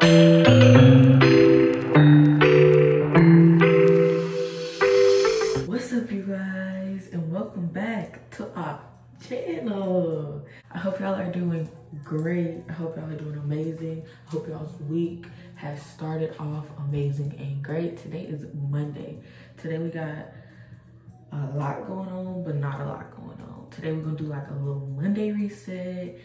What's up you guys and welcome back to our channel. I hope y'all are doing great. I hope y'all are doing amazing. I hope y'all's week has started off amazing and great. Today is Monday. Today we got a lot going on, but not a lot going on. Today we're gonna do like a little Monday reset.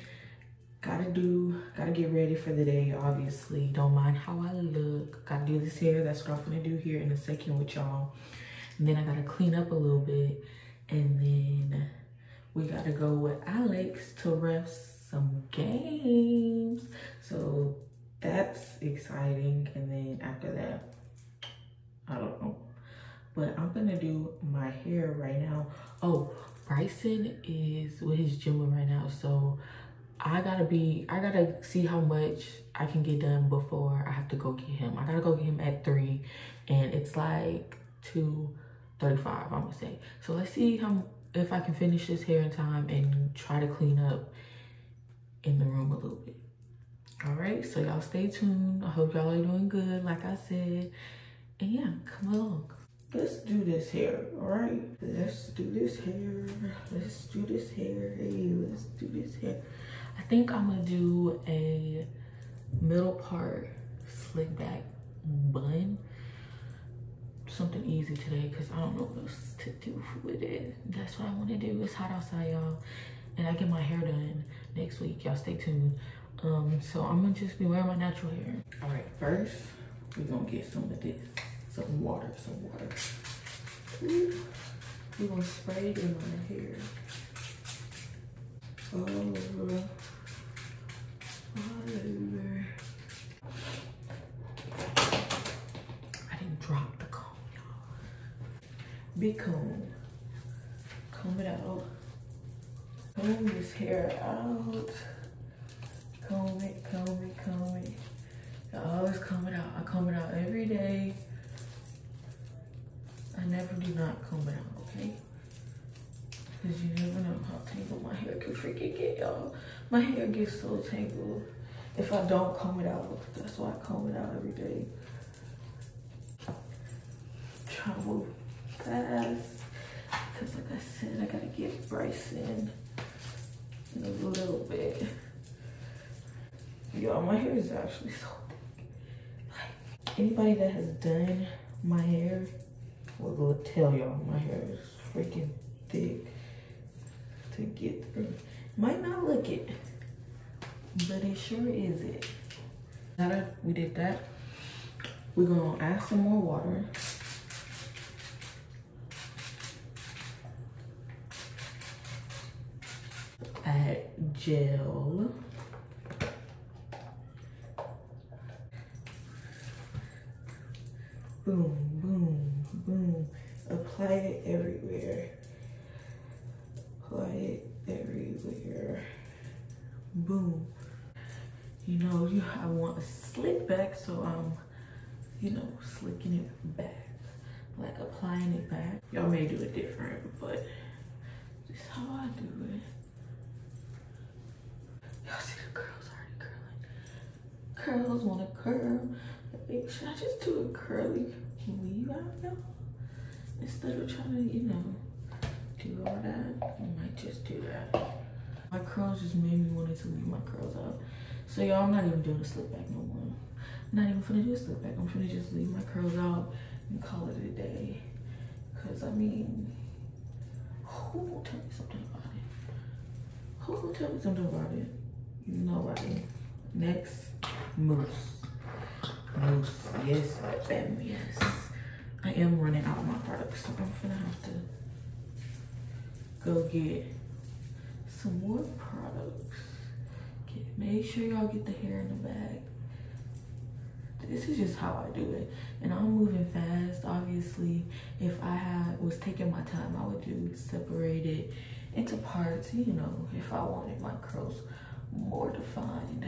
Gotta do, gotta get ready for the day, obviously. Don't mind how I look. Gotta do this hair. That's what I'm gonna do here in a second with y'all. And then I gotta clean up a little bit. And then we gotta go with Alex to ref some games. So that's exciting. And then after that, I don't know. But I'm gonna do my hair right now. Oh, Bryson is with his gym right now. So I gotta be, I gotta see how much I can get done before I have to go get him. I gotta go get him at three and it's like two 35 i'm gonna say. So let's see how if i can finish this hair in time and try to clean up in the room a little bit. All right so y'all stay tuned. I hope y'all are doing good like i said. And yeah come along. Let's do this hair all right? Let's do this hair. Let's do this hair. Hey let's do this hair i think i'm gonna do a middle part slick back bun something easy today because I don't know what else to do with it. That's what I want to do. It's hot outside, y'all. And I get my hair done next week. Y'all stay tuned. Um, so I'm to just be wearing my natural hair. All right, first, we're to get some of this. Some water, some water. Ooh. We're to spray it in my hair. Over. All over. I didn't drop the comb, y'all. Big comb. Comb it out. Comb this hair out. Comb it, comb it, comb it. I always comb it out. I comb it out every day. I never do not comb it out, okay? Because you never know how tangled my hair can freaking get, y'all. My hair gets so tangled if I don't comb it out. That's why I comb it out every day. Try to move fast. Because like I said, I gotta get Bryson in a little bit. Y'all, my hair is actually so thick. Like, anybody that has done my hair will tell y'all my hair is freaking thick to get through. Might not look it, but it sure is it. Now that we did that, we're gonna add some more water. Add gel. Boom, boom, boom. Apply it everywhere. I want a slick back, so I'm, you know, slicking it back. Like applying it back. Y'all may do it different, but this is how I do it. Y'all see the curls already curling. Curls wanna curl. Should I just do a curly weave out y'all? Instead of trying to, you know, do all that. I might just do that. My curls just made me want to leave my curls out. So y'all, I'm not even doing a slick back no more. I'm not even gonna do a slick back. I'm gonna just leave my curls out and call it a day. Cause I mean, who will tell me something about it? Who will tell me something about it? Nobody. Next, Mousse. Mousse, yes, fam, yes. I am running out of my products, so I'm gonna have to go get some more products. Make sure y'all get the hair in the bag. This is just how I do it. And I'm moving fast, obviously. If I had was taking my time, I would do separate it into parts, you know, if I wanted my curls more defined.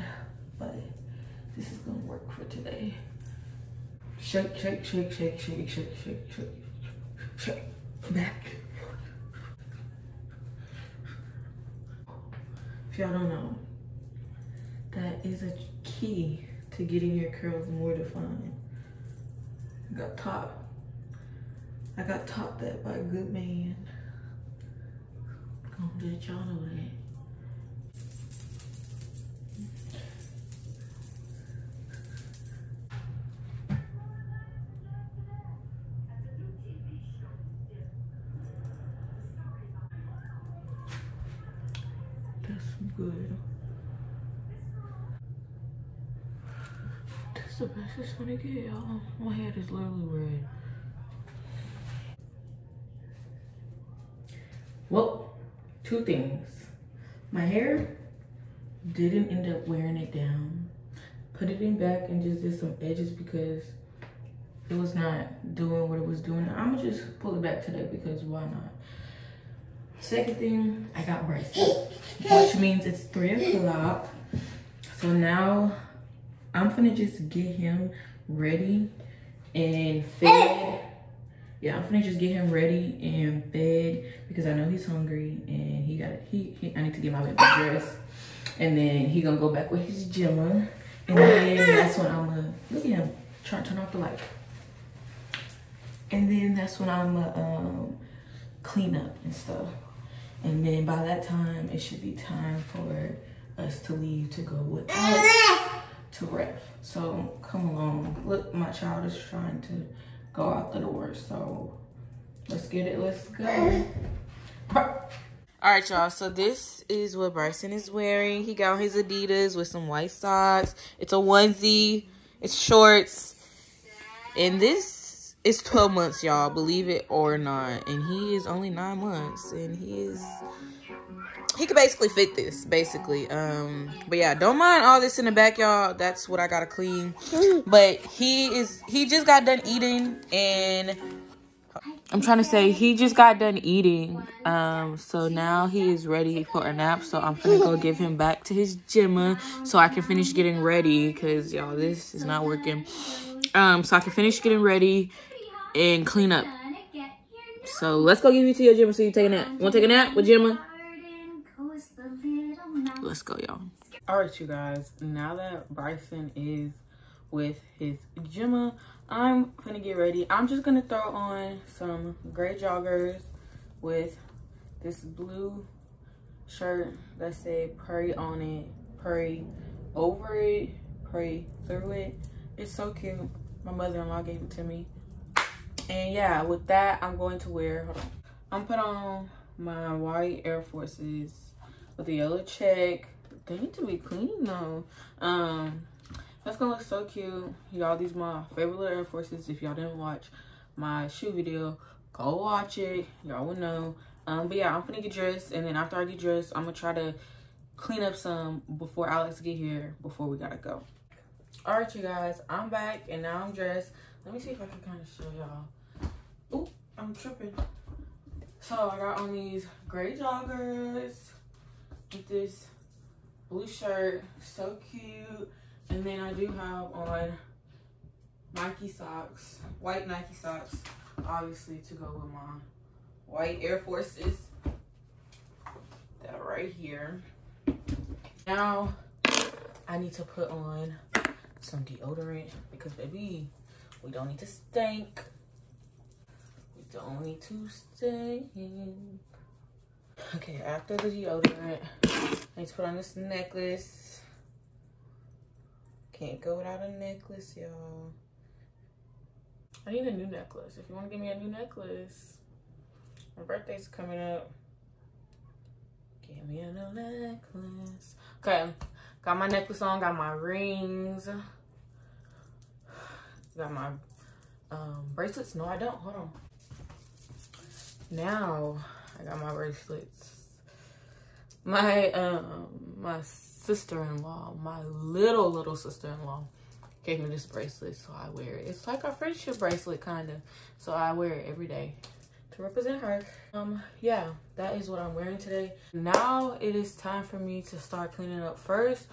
But this is gonna work for today. Shake, shake, shake, shake, shake, shake, shake, shake, shake, back. If y'all don't know, that is a key to getting your curls more defined. I got taught. I got taught that by a good man. Gonna let y'all know that. That's good. The best it's gonna get, y'all. Oh, my head is literally red. Well, two things. My hair didn't end up wearing it down. Put it in back and just did some edges because it was not doing what it was doing. I'm gonna just pull it back today because why not? Second thing, I got Bryson, which means it's three o'clock. So now I'm gonna just get him ready and fed. Yeah, I'm gonna just get him ready and fed because I know he's hungry and he got he, he I need to get my baby dress. And then he gonna go back with his Gemma. And then that's when I'm gonna look at him trying to turn off the light. And then that's when I'm gonna um, clean up and stuff. And then by that time, it should be time for us to leave to go with to ref. So come along. Look, my child is trying to go out the door. So let's get it. Let's go. All right, y'all. So this is what Bryson is wearing. He got his Adidas with some white socks. It's a onesie. It's shorts. And this is 12 months, y'all. Believe it or not. And he is only nine months. And he is... He could basically fit this, basically. Um, but yeah, don't mind all this in the back, y'all. That's what I gotta clean. But he is... He just got done eating. And I'm trying to say he just got done eating. Um, so now he is ready for a nap. So I'm gonna go give him back to his Gemma so I can finish getting ready. Cause y'all, this is not working. Um, so I can finish getting ready and clean up. So let's go give you to your Gemma so you take a nap. Want to take a nap with Gemma? Let's go, y'all. All right, you guys. Now that Bryson is with his Gemma, I'm gonna get ready. I'm just gonna throw on some gray joggers with this blue shirt that say pray on it, pray over it, pray through it. It's so cute. My mother-in-law gave it to me. And yeah, with that, I'm going to wear, hold on. I'm put on my white Air Forces with a yellow check. They need to be clean though. Um, that's gonna look so cute. Y'all, these my favorite little Air Forces. If y'all didn't watch my shoe video, go watch it. Y'all will know. Um, but yeah, I'm gonna get dressed. And then after I get dressed, I'm gonna try to clean up some before Alex get here, before we gotta go. All right, you guys, I'm back and now I'm dressed. Let me see if I can kind of show y'all. Oop, I'm tripping. So I got on these gray joggers with this blue shirt, so cute. And then I do have on Nike socks, white Nike socks, obviously to go with my white Air Forces. That right here. Now I need to put on some deodorant because baby, we don't need to stink. We don't need to stink. Okay, after the deodorant, to put on this necklace. Can't go without a necklace, y'all. I need a new necklace. If you want to give me a new necklace, my birthday's coming up. Give me a new necklace. Okay, got my necklace on, got my rings. Got my um, bracelets. No, I don't. Hold on. Now, I got my bracelets. My, um, my sister-in-law, my little, little sister-in-law gave me this bracelet, so I wear it. It's like a friendship bracelet, kind of. So I wear it every day to represent her. Um, yeah, that is what I'm wearing today. Now it is time for me to start cleaning up first.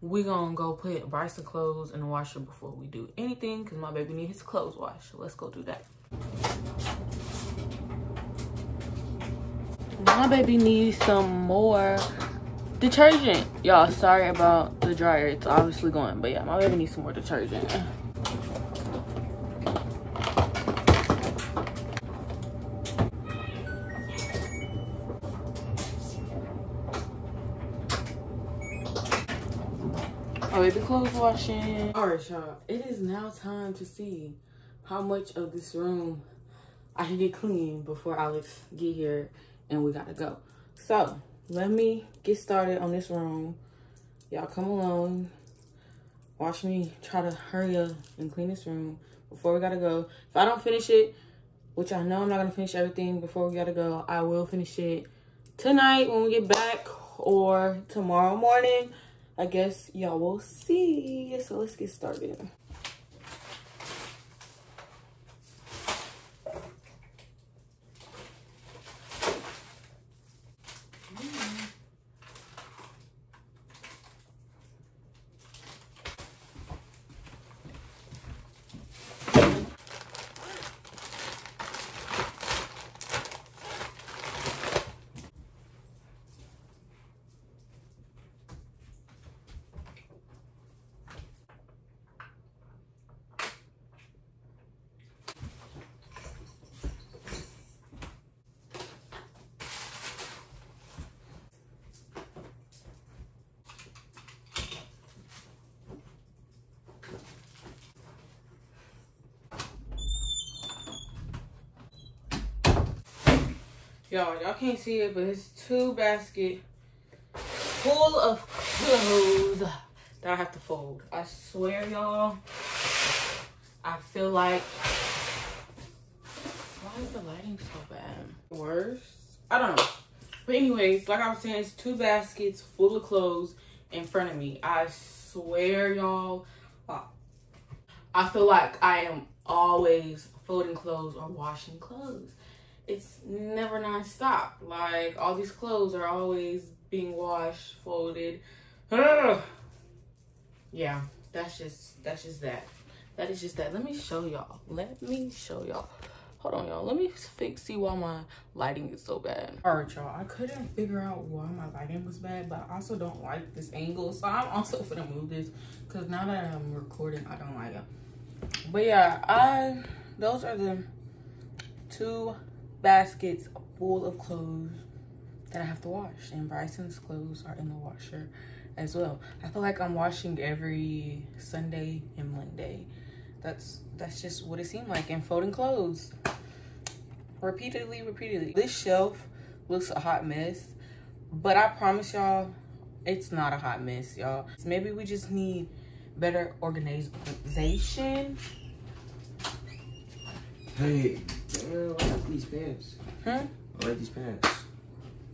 We gonna go put Bryson clothes in the washer before we do anything because my baby needs his clothes washed. So let's go do that. My baby needs some more detergent. Y'all, sorry about the dryer. It's obviously going. But yeah, my baby needs some more detergent. Oh, baby clothes washing. All right, y'all. It is now time to see how much of this room I can get clean before Alex get here and we gotta go. So let me get started on this room. Y'all come along. Watch me try to hurry up and clean this room before we gotta go. If I don't finish it, which I know I'm not gonna finish everything before we gotta go, I will finish it tonight when we get back or tomorrow morning. I guess y'all will see. So let's get started. Y'all, y'all can't see it, but it's two basket full of clothes that I have to fold. I swear, y'all, I feel like, why is the lighting so bad? Worse? I don't know. But anyways, like I was saying, it's two baskets full of clothes in front of me. I swear, y'all, I feel like I am always folding clothes or washing clothes it's never non-stop. Like all these clothes are always being washed, folded. Yeah, that's just that's just that. That is just that. Let me show y'all. Let me show y'all. Hold on, y'all. Let me fix see why my lighting is so bad. All right, y'all. I couldn't figure out why my lighting was bad, but I also don't like this angle. So I'm also gonna move this because now that I'm recording, I don't like it. But yeah, I those are the two baskets full of clothes that I have to wash. And Bryson's clothes are in the washer as well. I feel like I'm washing every Sunday and Monday. That's that's just what it seemed like. And folding clothes repeatedly, repeatedly. This shelf looks a hot mess, but I promise y'all, it's not a hot mess, y'all. Maybe we just need better organization. Hey, Damn, I like these pants. Huh? I like these pants.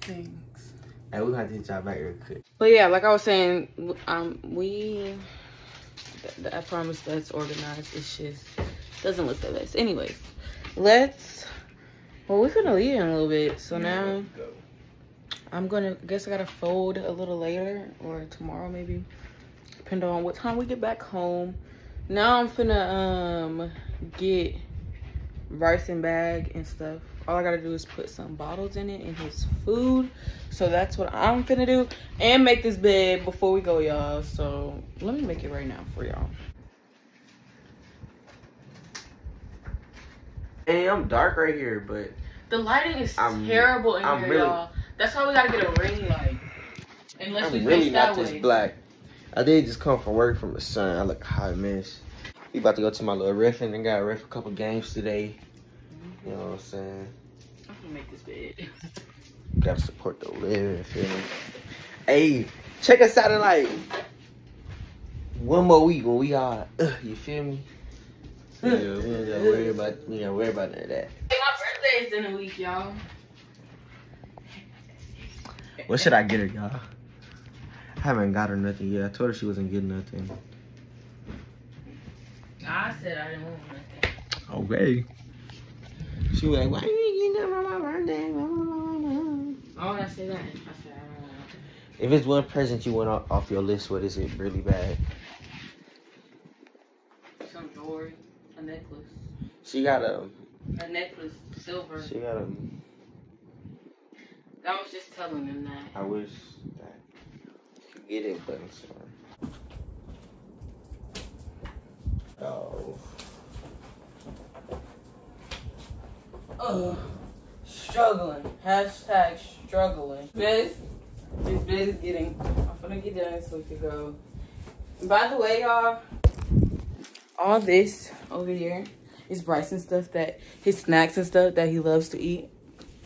Thanks. Hey, we have to hit y'all back real quick. But yeah, like I was saying, um, we, I promise that's organized. It's just, doesn't look the best. Anyways, let's, well, we're gonna leave in a little bit. So yeah, now, go. I'm gonna, guess I gotta fold a little later or tomorrow maybe, depending on what time we get back home. Now I'm finna, um, get Bryson bag and stuff. All I gotta do is put some bottles in it and his food. So that's what I'm finna do. And make this bed before we go, y'all. So let me make it right now for y'all. Hey, I'm dark right here, but the lighting is I'm, terrible in I'm here, really, y'all. That's why we gotta get a ring light. Unless I'm we really not just black. I did just come from work from the sun. I look hot mess. We about to go to my little ref and then got ref a couple games today. You know what I'm saying? I'm gonna make this bed. Gotta support the live, feel me? Hey, check us out in like one more week when we are, uh, you feel me? So, yeah, we ain't gotta worry about, we ain't gotta worry about none of that. Hey, my birthday is in a week, y'all. What should I get her, y'all? I haven't got her nothing yet. I told her she wasn't getting nothing. I said I didn't want nothing. Okay. She was like, why you getting up on my birthday? Oh, I say that. I said I don't want nothing. If it's one present you want off your list, what is it really bad? Some jewelry, a necklace. She got a. A necklace, silver. She got a. I was just telling them that. I wish that. Get it, button, son. Oh. Ugh. Struggling. Hashtag struggling. This is getting. I'm gonna get done so we can go. And by the way, y'all, all this over here is Bryson stuff that his snacks and stuff that he loves to eat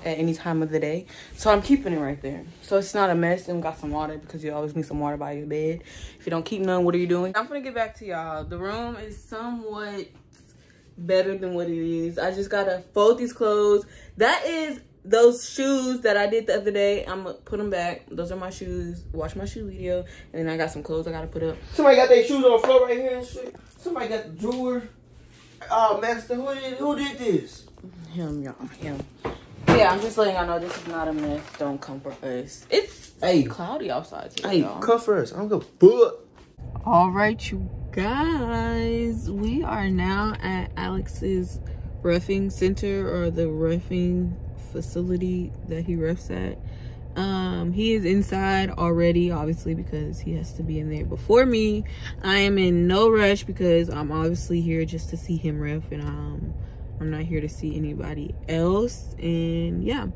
at any time of the day. So I'm keeping it right there. So it's not a mess and got some water because you always need some water by your bed. If you don't keep none, what are you doing? I'm gonna get back to y'all. The room is somewhat better than what it is. I just gotta fold these clothes. That is those shoes that I did the other day. I'm gonna put them back. Those are my shoes. Watch my shoe video. And then I got some clothes I gotta put up. Somebody got their shoes on the floor right here and shit. Somebody got the drawer. Oh, Master, who did, who did this? Him, y'all. Him. Yeah, I'm just letting y'all know this is not a mess. Don't come for us. It's Hey, cloudy outside today, hey, y'all. come for us. I'm gonna a fuck. All right, you guys. We are now at Alex's refing center or the refing facility that he refs at. Um, he is inside already, obviously, because he has to be in there before me. I am in no rush because I'm obviously here just to see him ref, and um, I'm not here to see anybody else. And yeah,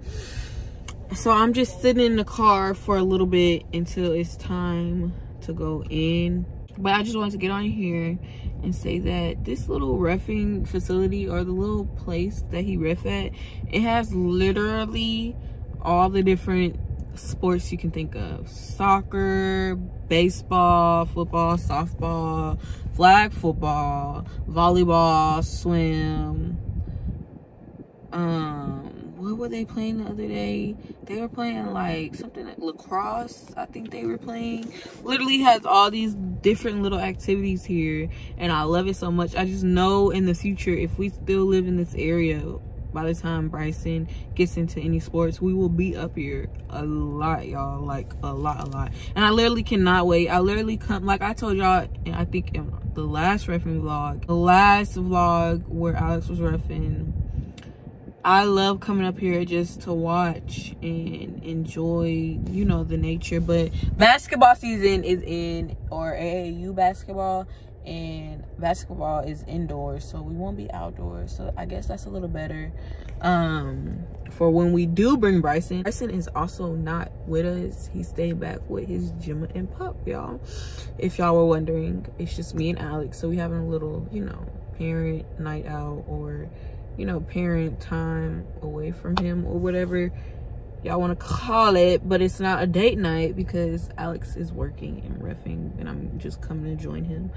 so I'm just sitting in the car for a little bit until it's time to go in. But I just wanted to get on here and say that this little refing facility or the little place that he ref at, it has literally all the different sports you can think of. Soccer, baseball, football, softball, flag football, volleyball, swim. Um, what were they playing the other day? They were playing like something like lacrosse, I think they were playing. Literally has all these different little activities here and I love it so much. I just know in the future if we still live in this area by the time Bryson gets into any sports, we will be up here a lot, y'all. Like a lot, a lot. And I literally cannot wait. I literally come, like I told y'all, and I think in the last refing vlog, the last vlog where Alex was refing, I love coming up here just to watch and enjoy, you know, the nature. But basketball season is in, or AAU basketball, and basketball is indoors, so we won't be outdoors. So I guess that's a little better. Um, for when we do bring Bryson, Bryson is also not with us. He stayed back with his Gemma and Pup, y'all. If y'all were wondering, it's just me and Alex. So we having a little, you know, parent night out or you know, parent time away from him or whatever y'all want to call it. But it's not a date night because Alex is working and refing and I'm just coming to join him.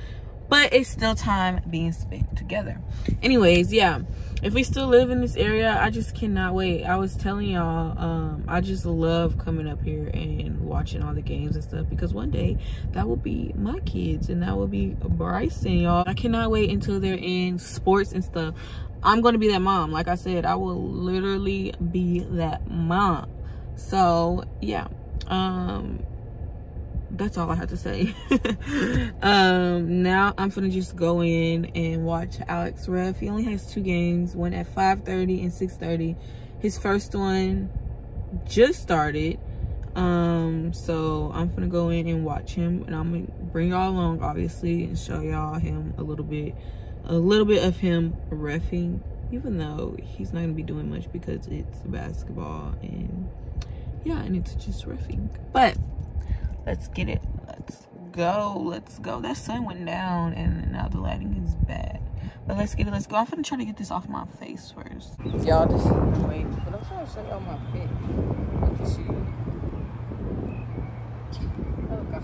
But it's still time being spent together. Anyways, yeah. If we still live in this area, I just cannot wait. I was telling y'all, um, I just love coming up here and watching all the games and stuff because one day that will be my kids and that will be Bryson, y'all. I cannot wait until they're in sports and stuff. I'm going to be that mom. Like I said, I will literally be that mom. So, yeah. Um, that's all I have to say. um, now I'm gonna just go in and watch Alex ref. He only has two games, one at 5.30 and 6.30. His first one just started. Um, so I'm gonna go in and watch him and I'm gonna bring y'all along obviously and show y'all him a little bit a little bit of him refing even though he's not gonna be doing much because it's basketball and yeah and it's just refing. But let's get it. Let's go. Let's go. That sun went down and now the lighting is bad. But let's get it. Let's go. I'm gonna try to get this off my face first. Y'all just wait. But i'm trying to show y'all my fit you I look a hot mess y'all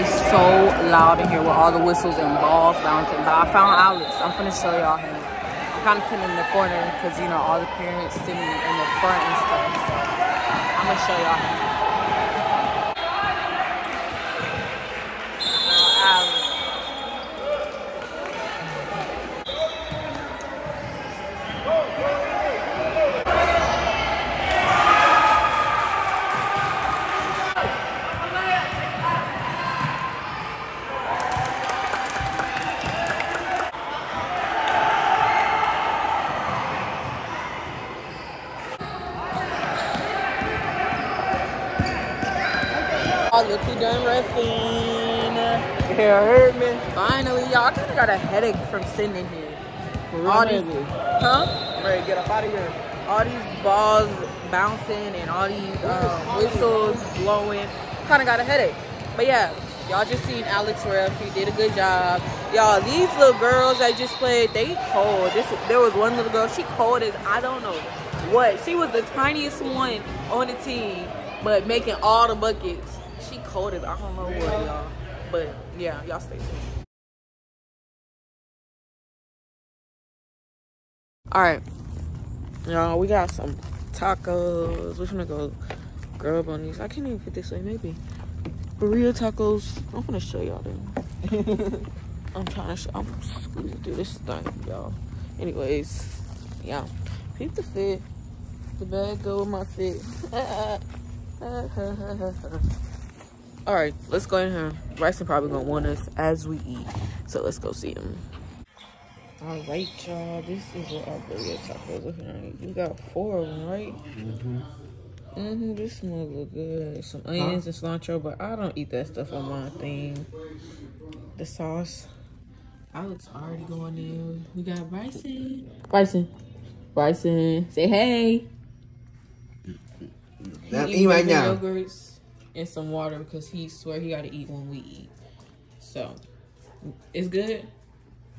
it's so loud in here with all the whistles and balls bouncing but i found alex i'm gonna show y'all him. I'm kind of sitting in the corner because you know all the parents sitting in the front and stuff so i'm gonna show y'all him y'all. Look who done refing. Yeah, I heard me. Finally, y'all. I kind of got a headache from sitting in here. For All these, huh? I'm ready to get up out of here. All these balls bouncing and all these um, whistles blowing. Kind of got a headache. But yeah, y'all just seen Alex Ruff. He did a good job. Y'all, these little girls that just played, they cold. This there was one little girl. She cold as I don't know what. She was the tiniest one on the team, but making all the buckets. Cold as I don't know what, y'all. But yeah, y'all stay tuned. All right, y'all. We got some tacos. We're gonna go grub on these. I can't even fit this way. Maybe burrito tacos. I'm gonna show y'all them. I'm trying to. Show, I'm squeezing through this thing, y'all. Anyways, yeah. Peep the fit. The bag go with my fit. All right, let's go in here. Bryson probably gonna want us as we eat, so let's go see him. All right, y'all. This is what our burrito tacos looking like. We got four of them, right? Mm-hmm. This smell look good. Some onions and cilantro, but I don't eat that stuff on my thing. The sauce. Alex already going in. We got Bryson. Bryson. Bryson. Say hey. I'm He eating right now. Yogurts and some water because he swear he got to eat when we eat. So, it's good.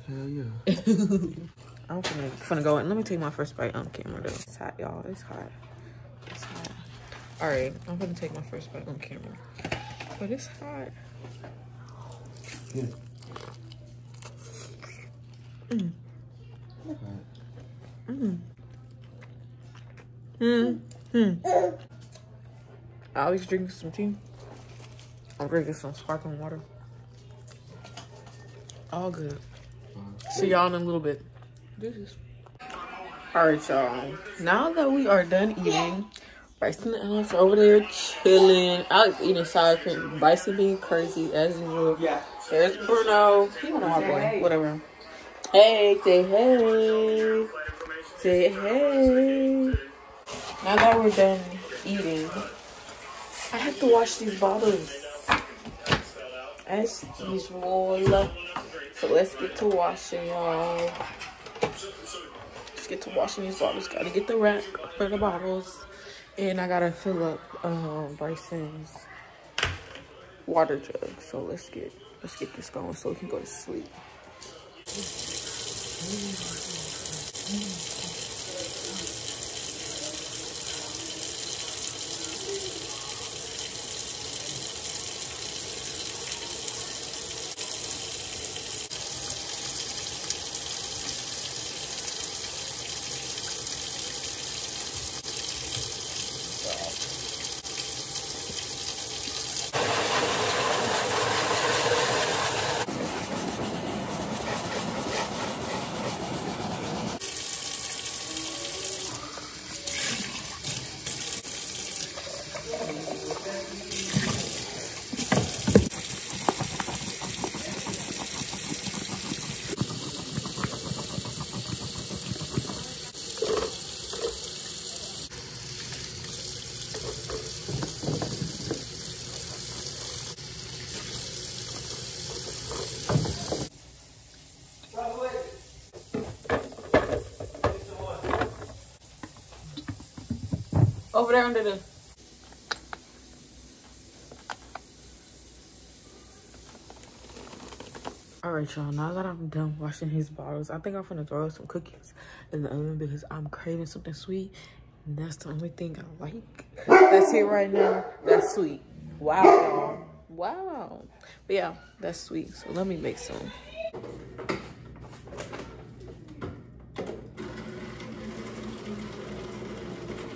Hell yeah. I'm finna, finna go in. Let me take my first bite on camera though. It's hot, y'all. It's hot. It's hot. All right, I'm gonna take my first bite on camera. But it's hot. Mm. Mm. Mm. Mm. I always drink some tea. I'm drinking some sparkling water. All good. See y'all in a little bit. This is. All right, y'all. Now that we are done eating, Bryson and Alex are over there chilling. Alex eating sour cream. Bryson being crazy as usual. Yeah. There's Bruno. He went my boy. Whatever. Hey, say hey. Say hey. Now that we're done eating, I have to wash these bottles. As usual. So let's get to washing, y'all. Let's get to washing these bottles. Gotta get the rack for the bottles. And I gotta fill up um, Bryson's water jug. So let's get let's get this going so we can go to sleep. Over there under the. All right, y'all. Now that I'm done washing his bottles, I think I'm gonna throw some cookies in the oven because I'm craving something sweet. And that's the only thing I like. That's it right now. That's sweet. Wow. Wow. But yeah, that's sweet. So let me make some.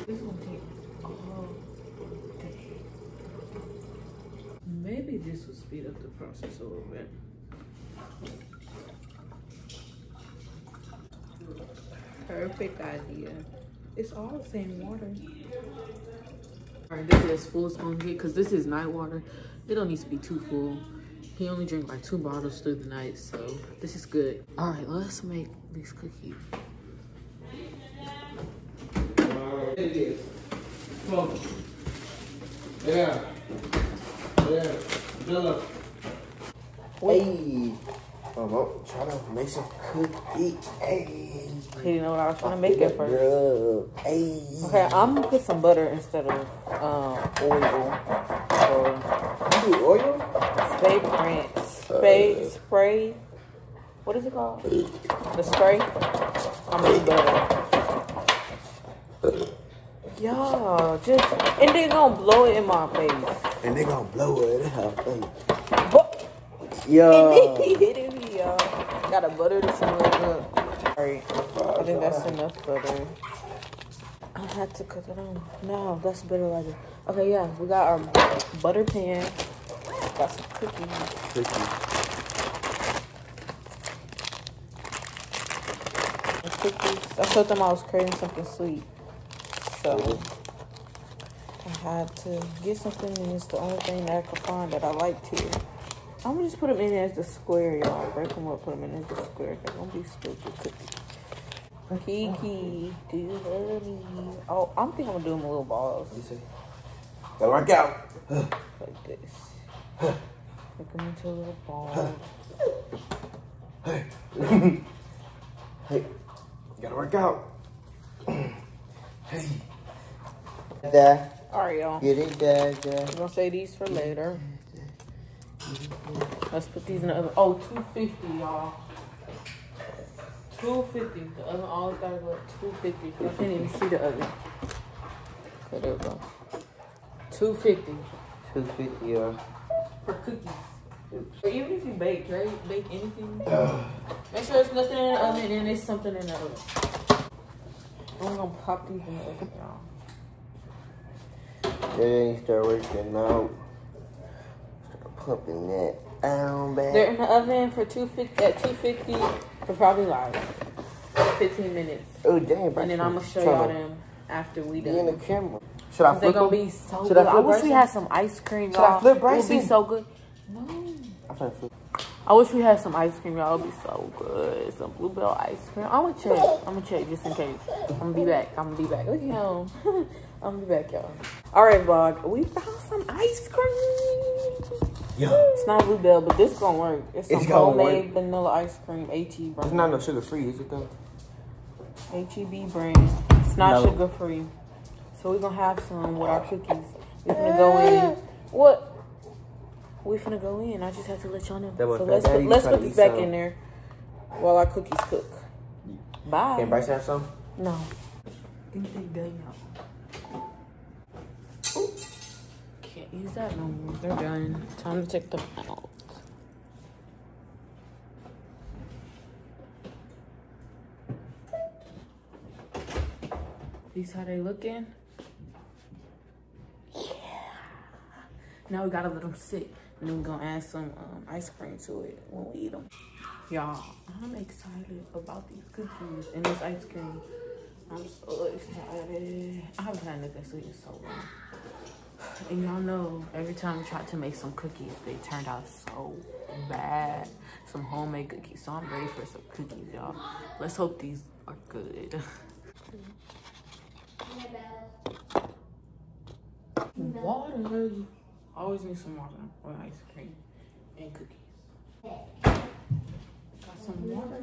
This will take all day. Maybe this will speed up the process a little bit. Perfect idea. It's all the same water. All right, this is as full as it's gonna get because this is night water. It don't need to be too full. He only drank like two bottles through the night, so this is good. All right, let's make these cookies. It is. Come on. Yeah. Hey. Um, I'm trying to make some cookies. Hey. He didn't know what I was trying to make it first. Girl. Hey. Okay, I'm gonna put some butter instead of um, oil. So, You do oil? spray print, spray, spray. What is it called? The spray. I'm gonna do butter. Y'all, just and they gonna blow it in my face. And they gonna blow it in her face. Yo. hitting me, y'all. Gotta butter this one up. Alright, I think that's enough butter. I had to cut it on. No, that's better like it. Okay, yeah, we got our butter pan. Got some cookies. Cookies. cookies. I told them I was craving something sweet. So I had to get something and it's the only thing that I could find that I liked here. I'm gonna just put them in as the square, y'all. Break them up, put them in as the square. They're gonna be stupid cookies. Kiki, do you love me? Oh, I'm thinking I'm gonna do them in little balls You see? Gotta work out. like this. Make them into little balls. Hey. hey. Gotta work out. hey. Dad. All right, y'all. Get it, Dad, Dad. I'm gonna say these for later. Let's put these in the oven. Oh, 250, y'all. 250. The oven always gotta go at 250. I can't even see the oven. Okay, there we go. 250 250, y'all. for cookies. Even if you bake, right? Bake anything. Make sure there's nothing in the oven and there's something in the oven. I'm gonna pop these in the oven, y'all. They ain't start working out. Start pumping that down back. They're in the oven for 250 at 250 for probably like 15 minutes. Oh, damn, And then I'm gonna show y'all them after we Be in the done. camera. Should I flip? They're gonna them? be so Should good. I I, wish we had some ice cream, Should I y'all. It would be so good. No. I'm trying to flip. I wish we had some ice cream, y'all. It would be so good. Some Blue Bell ice cream. I'm gonna check. I'm gonna check just in case. I'm gonna be back. I'm gonna be back. Look at him. I'm gonna be back, y'all. All right, vlog. We found some ice cream. Yeah. It's not Blue Bell, but this gonna work. It's some It's gonna homemade work. vanilla ice cream. HE It's not no sugar free, is it though? HEB brand. It's not No. sugar free. So we're gonna have some with our cookies. We're gonna go in. Eh, what? We're gonna go in. I just have to let y'all know. That So let's put, let's put this back some. in there while our cookies cook. Bye. Can Bryce have some? No. I think they done y'all. Can't use that no more. They're done. Time to take them out. These how they looking? Yeah. Now we gotta let them sit. And then we're gonna add some um, ice cream to it when we eat them. Y'all, I'm excited about these cookies and this ice cream. I'm so excited. I haven't had nothing sweet in so long. And y'all know, every time we tried to make some cookies, they turned out so bad. Some homemade cookies. So I'm ready for some cookies, y'all. Let's hope these are good. water. Always need some water or ice cream and cookies. Got some water.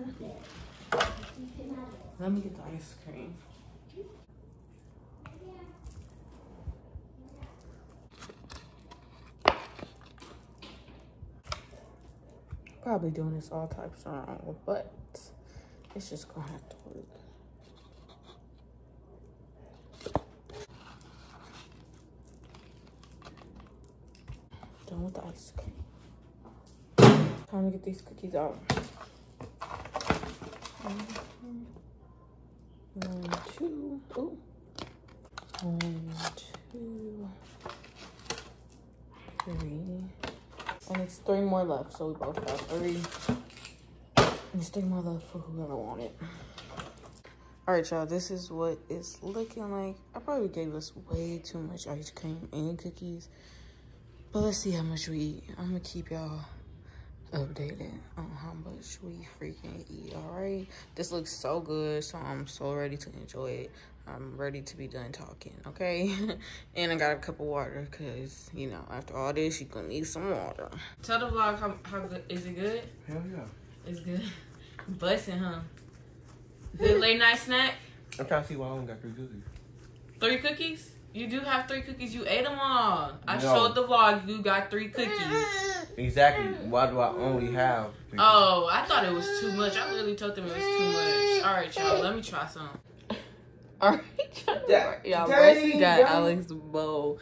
Let me get the ice cream. Probably doing this all types wrong, but it's just gonna have to work. Done with the ice cream. Time to get these cookies out. One, two, ooh. One, two, three. And it's three more left, so we both have three. It's three more left for whoever want it. All right, y'all, this is what it's looking like. I probably gave us way too much ice cream and cookies. But let's see how much we eat. I'm gonna keep y'all updated on how much we freaking eat. All right, this looks so good, so I'm so ready to enjoy it. I'm ready to be done talking, okay? and I got a cup of water because, you know, after all this, you're going to need some water. Tell the vlog how, how good. Is it good? Hell yeah. It's good. Busting, huh? Good late night snack? I'm trying to see why I only got three cookies. Three cookies? You do have three cookies. You ate them all. I No. showed the vlog. You got three cookies. Exactly. Why do I only have three Oh, I thought it was too much. I literally told them it was too much. All right, y'all. Let me try some. All right, y'all. Yeah. Y'all, Dang, Bryce got yo. Alex bowl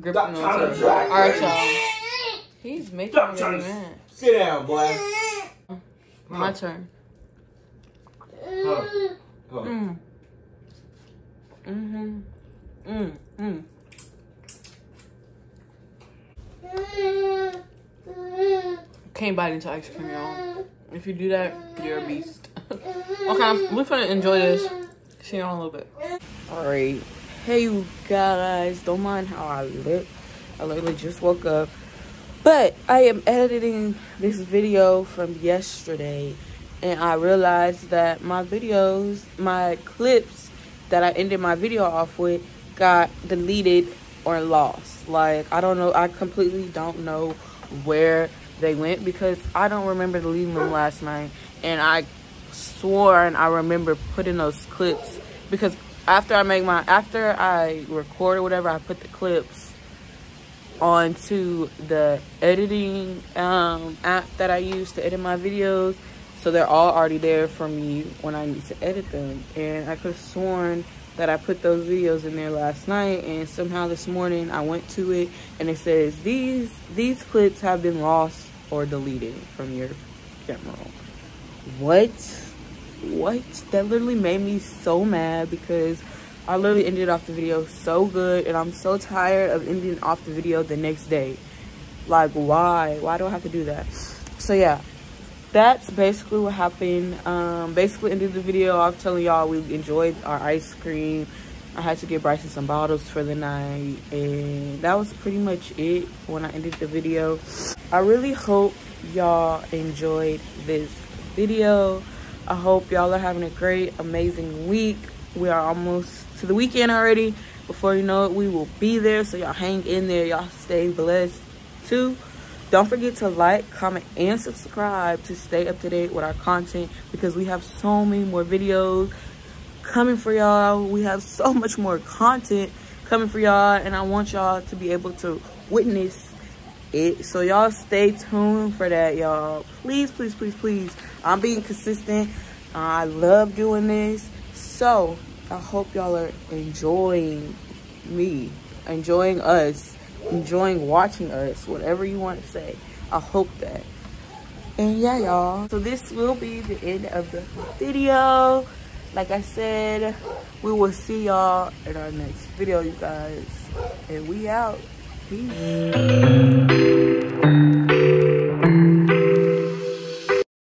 gripping on to to it. All right, y'all. He's making Stop me mad. Sit down, boy. My turn. Huh. Huh. Mm. Mm-hmm. Mm. Mm. Can't bite into ice cream, y'all. If you do that, you're a beast. okay, we're gonna enjoy this. See you in a little bit. Alright. Hey, you guys. Don't mind how I look. I literally just woke up. But I am editing this video from yesterday. And I realized that my videos, my clips that I ended my video off with got deleted or lost. Like, I don't know. I completely don't know where they went because I don't remember deleting them last night. And I swore and I remember putting those clips because after I make my, after I record or whatever, I put the clips onto the editing um, app that I use to edit my videos. So they're all already there for me when I need to edit them. And I could have sworn that I put those videos in there last night and somehow this morning I went to it and it says these these clips have been lost or deleted from your camera. What? What? That literally made me so mad because I literally ended off the video so good and I'm so tired of ending off the video the next day. Like why? Why do I have to do that? So yeah, that's basically what happened. Um, basically ended the video off telling y'all we enjoyed our ice cream. I had to get Bryson some bottles for the night and that was pretty much it when I ended the video. I really hope y'all enjoyed this video. I hope y'all are having a great, amazing week. We are almost to the weekend already. Before you know it, we will be there. So y'all hang in there. Y'all stay blessed too. Don't forget to like, comment, and subscribe to stay up to date with our content because we have so many more videos coming for y'all. We have so much more content coming for y'all and I want y'all to be able to witness it. So y'all stay tuned for that, y'all. Please, please, please, please. I'm being consistent. I love doing this. So I hope y'all are enjoying me, enjoying us, enjoying watching us, whatever you want to say. I hope that. And yeah, y'all. So this will be the end of the video. Like I said, we will see y'all in our next video, you guys. And we out. Peace.